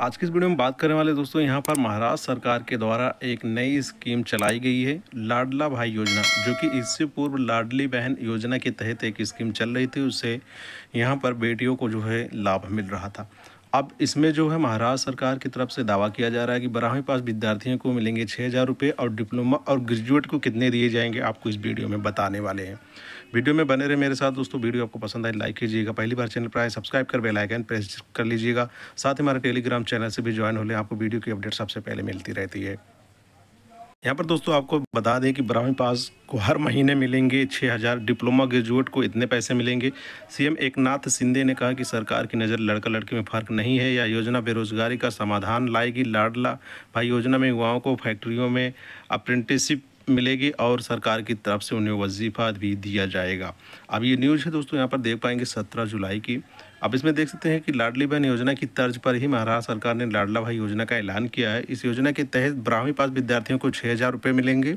आज की इस वीडियो में बात करने वाले दोस्तों यहाँ पर महाराष्ट्र सरकार के द्वारा एक नई स्कीम चलाई गई है, लाडला भाई योजना, जो कि इससे पूर्व लाडली बहन योजना के तहत एक स्कीम चल रही थी। उससे यहाँ पर बेटियों को जो है लाभ मिल रहा था। अब इसमें जो है महाराष्ट्र सरकार की तरफ़ से दावा किया जा रहा है कि बारहवीं पास विद्यार्थियों को मिलेंगे छः हज़ार रुपये और डिप्लोमा और ग्रेजुएट को कितने दिए जाएँगे, आपको इस वीडियो में बताने वाले हैं। वीडियो में बने रहे मेरे साथ दोस्तों, वीडियो आपको पसंद आए, लाइक कीजिएगा। पहली बार चैनल पर आए, सब्सक्राइब कर बेल आइकन प्रेस कर लीजिएगा। साथ ही हमारे टेलीग्राम चैनल से भी ज्वाइन हो लें, आपको वीडियो की अपडेट सबसे पहले मिलती रहती है। यहाँ पर दोस्तों आपको बता दें कि बारहवीं पास को हर महीने मिलेंगे छः हज़ार डिप्लोमा ग्रेजुएट को इतने पैसे मिलेंगे। सीएम एकनाथ शिंदे ने कहा कि सरकार की नज़र लड़का लड़की में फ़र्क नहीं है या योजना बेरोजगारी का समाधान लाएगी। लाडला भाई योजना में युवाओं को फैक्ट्रियों में अप्रेंटिसशिप मिलेगी और सरकार की तरफ़ से उन्हें वजीफ़ा भी दिया जाएगा। अब ये न्यूज़ है दोस्तों, यहाँ पर देख पाएँगे सत्रह जुलाई की। अब इसमें देख सकते हैं कि लाडली बहन योजना की तर्ज पर ही महाराष्ट्र सरकार ने लाडला भाई योजना का ऐलान किया है। इस योजना के तहत बारहवीं पास विद्यार्थियों को छः हज़ार रुपये मिलेंगे,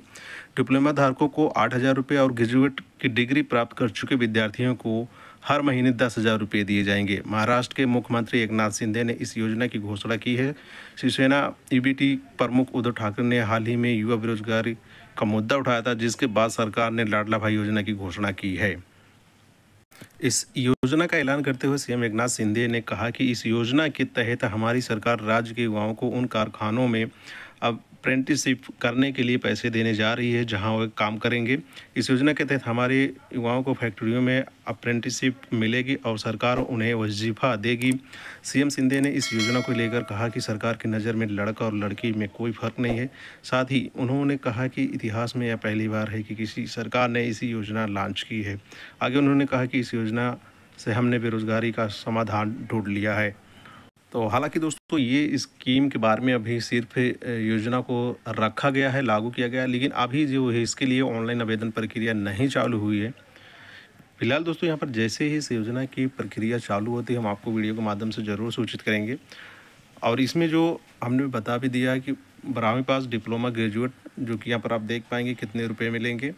डिप्लोमा धारकों को आठ हज़ार रुपये और ग्रेजुएट की डिग्री प्राप्त कर चुके विद्यार्थियों को हर महीने दस हज़ार रुपये दिए जाएँगे। महाराष्ट्र के मुख्यमंत्री एकनाथ शिंदे ने इस योजना की घोषणा की है। शिवसेना ईबीटी प्रमुख उद्धव ठाकरे ने हाल ही में युवा बेरोजगारी का मुद्दा उठाया था, जिसके बाद सरकार ने लाडला भाई योजना की घोषणा की है। इस योजना का ऐलान करते हुए सीएम एकनाथ सिंधे ने कहा कि इस योजना के तहत हमारी सरकार राज्य के युवाओं को उन कारखानों में अब अप्रेंटिसशिप करने के लिए पैसे देने जा रही है, जहाँ वो काम करेंगे। इस योजना के तहत हमारे युवाओं को फैक्ट्रियों में अप्रेंटिसशिप मिलेगी और सरकार उन्हें वजीफ़ा देगी। सीएम सिंधे ने इस योजना को लेकर कहा कि सरकार की नज़र में लड़का और लड़की में कोई फ़र्क नहीं है। साथ ही उन्होंने कहा कि इतिहास में यह पहली बार है कि किसी सरकार ने इसी योजना लॉन्च की है। आगे उन्होंने कहा कि इस योजना से हमने बेरोज़गारी का समाधान ढूंढ लिया है। तो हालाँकि दोस्तों, ये स्कीम के बारे में अभी सिर्फ़ योजना को रखा गया है, लागू किया गया है, लेकिन अभी जो है, इसके लिए ऑनलाइन आवेदन प्रक्रिया नहीं चालू हुई है। फ़िलहाल दोस्तों, यहाँ पर जैसे ही इस योजना की प्रक्रिया चालू होती है, हम आपको वीडियो के माध्यम से ज़रूर सूचित करेंगे। और इसमें जो हमने बता भी दिया है कि बारहवीं पास डिप्लोमा ग्रेजुएट, जो कि यहाँ पर आप देख पाएँगे कितने रुपये मिलेंगे।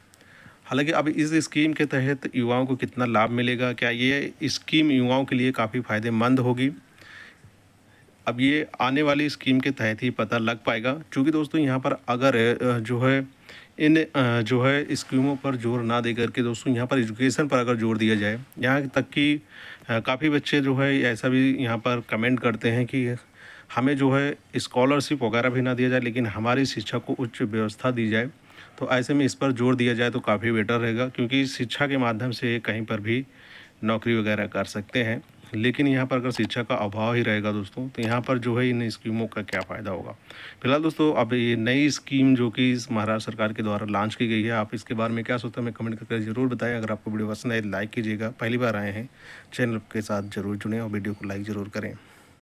हालाँकि अब इस स्कीम के तहत युवाओं को कितना लाभ मिलेगा, क्या ये स्कीम युवाओं के लिए काफ़ी फ़ायदेमंद होगी? अब ये आने वाली स्कीम के तहत ही पता लग पाएगा। क्योंकि दोस्तों, यहाँ पर अगर जो है, इन जो है, स्कीमों पर ज़ोर ना दे करके दोस्तों, यहाँ पर एजुकेशन पर अगर ज़ोर दिया जाए, यहाँ तक कि काफ़ी बच्चे जो है, ऐसा भी यहाँ पर कमेंट करते हैं कि हमें जो है, स्कॉलरशिप वगैरह भी ना दिया जाए, लेकिन हमारी शिक्षा को उच्च व्यवस्था दी जाए। तो ऐसे में इस पर ज़ोर दिया जाए तो काफ़ी बेटर रहेगा, क्योंकि शिक्षा के माध्यम से कहीं पर भी नौकरी वगैरह कर सकते हैं। लेकिन यहाँ पर अगर शिक्षा का अभाव ही रहेगा दोस्तों तो यहाँ पर जो है इन स्कीमों का क्या फ़ायदा होगा? फ़िलहाल दोस्तों, अब ये नई स्कीम जो कि महाराष्ट्र सरकार के द्वारा लॉन्च की गई है, आप इसके बारे में क्या सोचते हैं? कमेंट करके ज़रूर बताएँ। अगर आपको वीडियो पसंद आए लाइक कीजिएगा। पहली बार आए हैं, चैनल के साथ ज़रूर जुड़ें और वीडियो को लाइक ज़रूर करें।